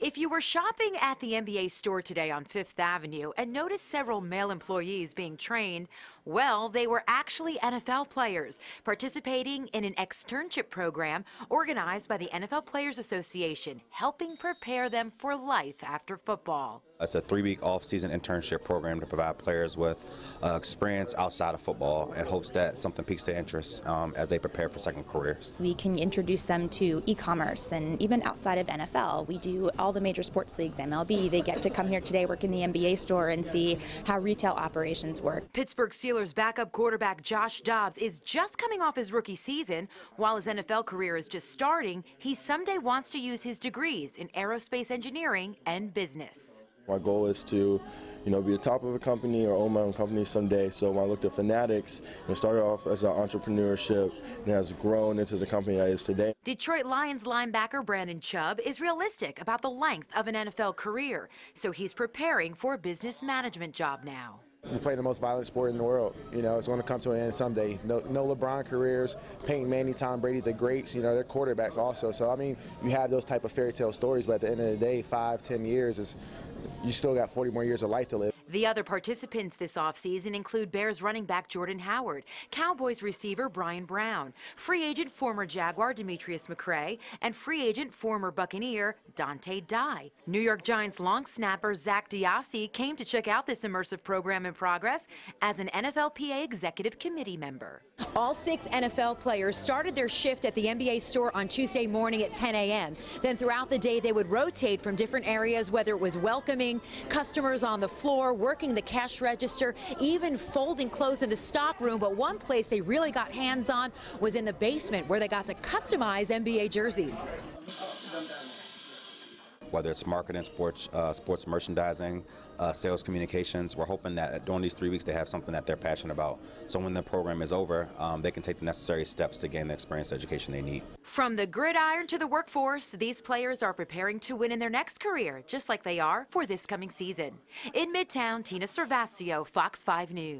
If you were shopping at the NBA store today on Fifth Avenue and noticed several male employees being trained, well, they were actually NFL players participating in an externship program organized by the NFL Players Association, helping prepare them for life after football. It's a three-week off-season internship program to provide players with uh, experience outside of football and hopes that something piques their interest um, as they prepare for second careers. We can introduce them to e-commerce and even outside of NFL. We do all the major sports leagues, MLB. They get to come here today, work in the NBA store and see how retail operations work. Pittsburgh Steelers backup quarterback Josh Dobbs is just coming off his rookie season. While his NFL career is just starting, he someday wants to use his degrees in aerospace engineering and business. My goal is to, you know, be the top of a company or own my own company someday. So when I looked at Fanatics, it started off as an entrepreneurship and has grown into the company that is today. Detroit Lions linebacker Brandon Chubb is realistic about the length of an NFL career, so he's preparing for a business management job now. We play the most violent sport in the world. You know, it's going to come to an end someday. No, no LeBron careers, Peyton Manning, Tom Brady, the greats. You know, they're quarterbacks also. So I mean, you have those type of fairy tale stories, but at the end of the day, five, ten years is you still got 40 more years of life to live. The other participants this offseason include Bears running back Jordan Howard, Cowboys receiver Brian Brown, free agent former Jaguar Demetrius McCray, and free agent former Buccaneer Donteea Dye. New York Giants long snapper Zak DeOssie came to check out this immersive program in progress as an NFLPA executive committee member. All six NFL players started their shift at the NBA store on Tuesday morning at 10 a.m. Then throughout the day, they would rotate from different areas, whether it was welcoming customers on the floor, working the cash register, even folding clothes in the stock room. But one place they really got hands on was in the basement where they got to customize NBA jerseys whether it's marketing, sports, uh, sports merchandising, uh, sales communications. We're hoping that during these three weeks they have something that they're passionate about. So when the program is over, um, they can take the necessary steps to gain the experience education they need. From the gridiron to the workforce, these players are preparing to win in their next career, just like they are for this coming season. In Midtown, Tina Cervasio, Fox 5 News.